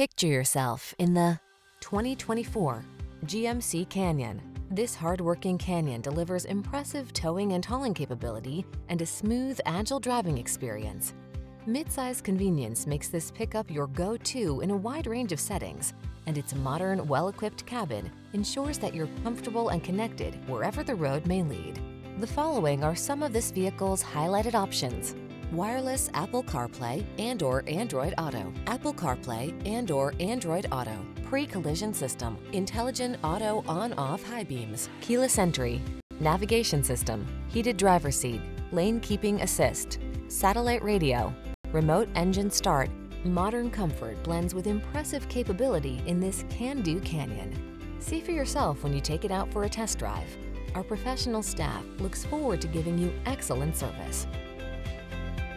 Picture yourself in the 2024 GMC Canyon. This hardworking Canyon delivers impressive towing and hauling capability and a smooth, agile driving experience. Midsize convenience makes this pickup your go-to in a wide range of settings, and its modern, well-equipped cabin ensures that you're comfortable and connected wherever the road may lead. The following are some of this vehicle's highlighted options. Wireless Apple CarPlay and or Android Auto, Apple CarPlay and or Android Auto, pre-collision system, intelligent auto on-off high beams, keyless entry, navigation system, heated driver seat, lane keeping assist, satellite radio, remote engine start. Modern comfort blends with impressive capability in this can-do Canyon. See for yourself when you take it out for a test drive. Our professional staff looks forward to giving you excellent service.